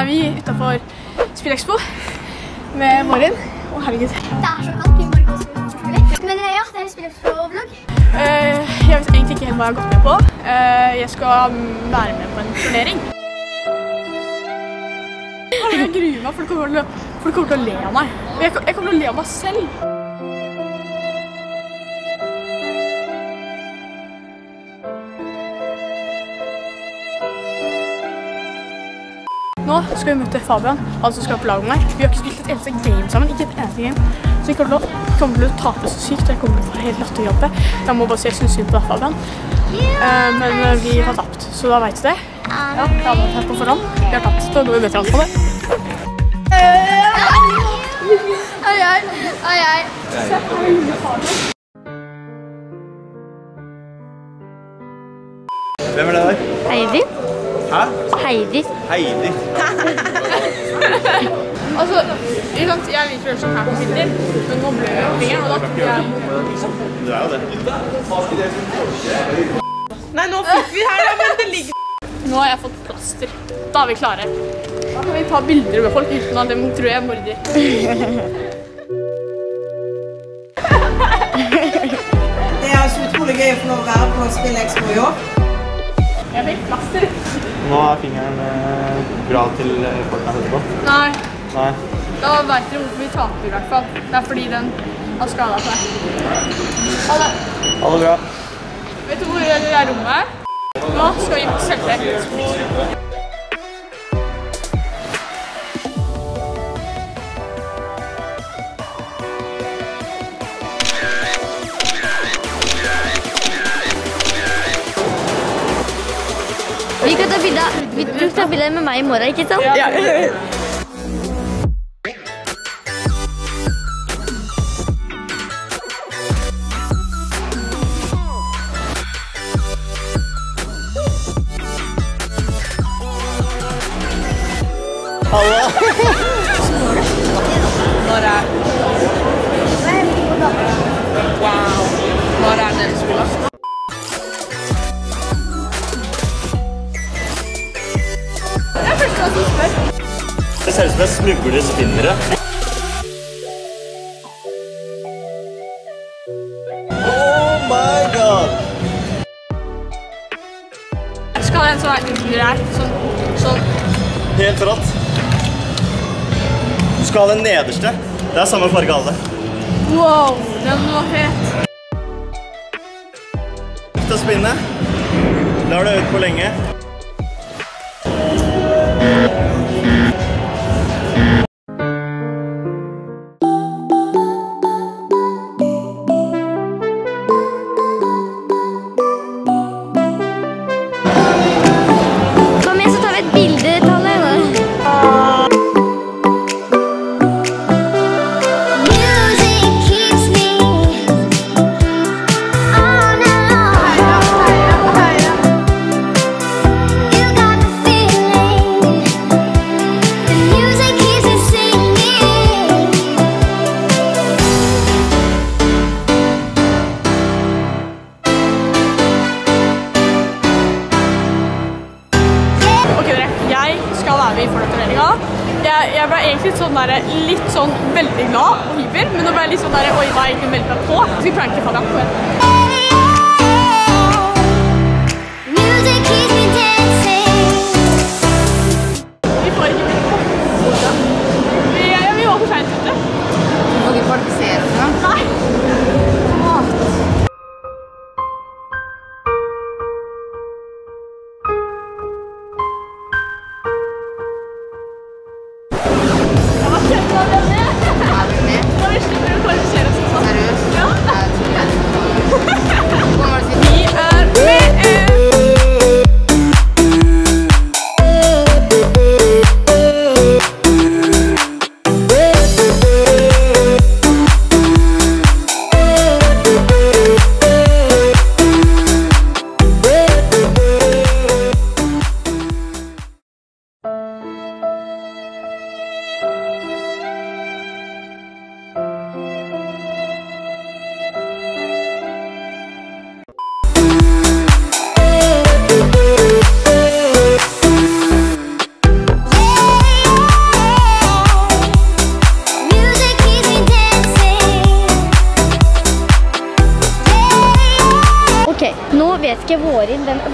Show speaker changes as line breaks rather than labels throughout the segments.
er vi utafor Spillekspo med Marin. Å, herregud.
Det er så kaldt i morgen. Men eh, ja, det er spillet på vlogg.
Eh, jeg vet egentlig ikke helt hva jeg har gått med på. Eh, jeg skal være med på en turnering. Jeg gruer meg, for folk kommer til å, le av meg. Og jeg kommer til å le av meg selv. Nå skal vi møte Fabian, han som skal på lag med meg. Vi har ikke spilt et eneste game sammen. ikke et eneste game. Så vi kommer til å, kommer til å tape så sykt. Jeg kommer til å få helt latterkrampe. Jeg må bare si jeg syns synd på deg, Fabian. Eh, men eh, vi har tapt, så da veit du det. Ja, jeg har vært her på forhånd. Vi har tapt. Da går vi bedre an på det.
Ai, ai. Ai, ai.
Hvem er det der?
Heidi.
Hæ?
Heidi.
Heidi.
Altså, ikke? Jeg liker å gjøre her på filter, men nå ble jeg fingeren, og da tok jeg
Du er jo det.
Nei, nå fikk vi her, men det ligger Nå har jeg fått plaster. Da er vi klare. Da kan vi ta bilder med folk uten at de tror jeg er morder.
Det er altså utrolig gøy å få lov å være på SpillExpo i år.
Jeg fikk plaster.
Nå er fingeren eh, bra til eh, Fortnite etterpå.
Nei,
Nei.
da vet dere hvorfor vi taper i hvert fall. Det er fordi den har skadet seg. Ha det.
Ha det bra.
Vet du hvor det er rommet? Nå skal vi på selvtekt.
Du tar bilde med meg i morgen, ikke sant?
Ja. Er som spør.
Det ser ut som jeg smugler spinnere. Oh my god!
Skal en sånn her under her, sånn, sånn.
Helt rått. Du skal ha den nederste. Det er samme farge alle.
Wow, den var fet.
Til å spinne. Lar det ut på lenge.
Jeg, jeg ble egentlig sånn der, litt sånn veldig glad og hyper, men nå ble jeg litt sånn der, oi, hva har jeg egentlig meldt meg på? Jeg skal pranke Fabian. Kom igjen.
Music keeps me dancing.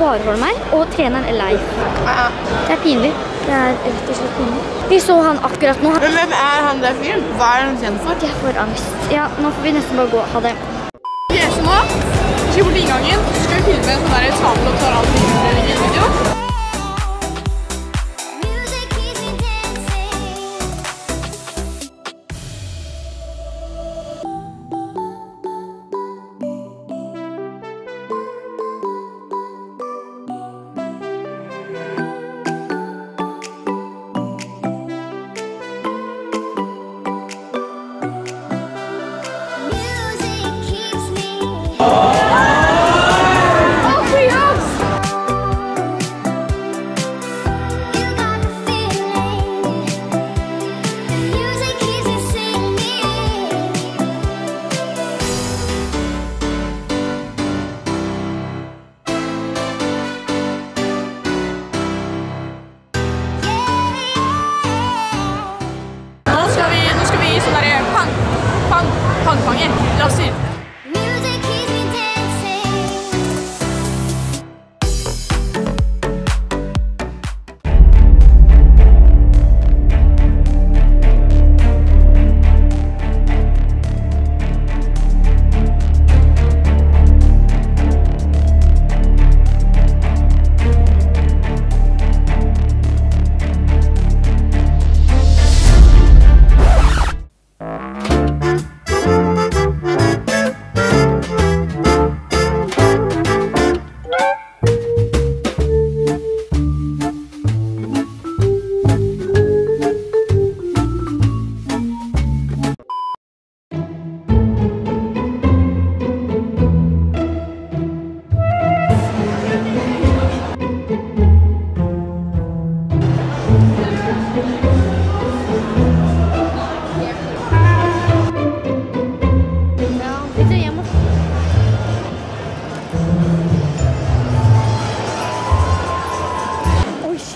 Warholm meg, og treneren er Leif. Det er pinlig. Det er rett og slett pinlig. Vi så han akkurat nå.
Men hvem er han der fyren? Hva er han kjent for?
Jeg får angst. Ja, nå får vi nesten bare gå. Ha det.
Vi er så nå. Vi skal bort inngangen. Så skal vi filme en sånn der tavle og tar alt i video.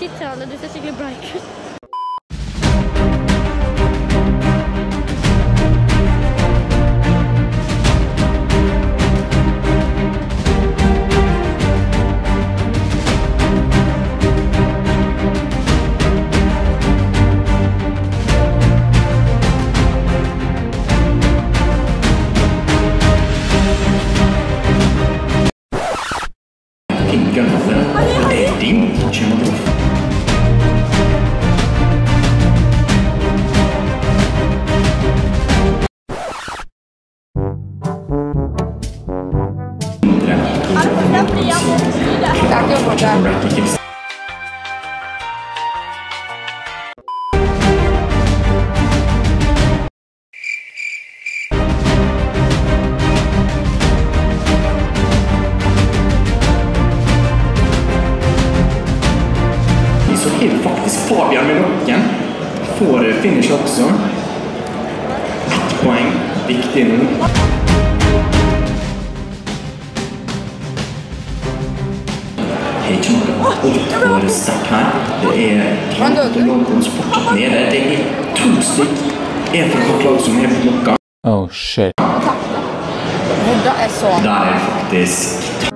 Shit, Rane, du ser skikkelig bleik ut.
Vi så helt faktisk Fabian med rocken. Får finish også. Ett poeng. Viktig nå. Altfor sterkt her. Det er som fortsatt nede. Det er to stykk. En fra hvert lag som er blokka.
Oh shit.
Der er faktisk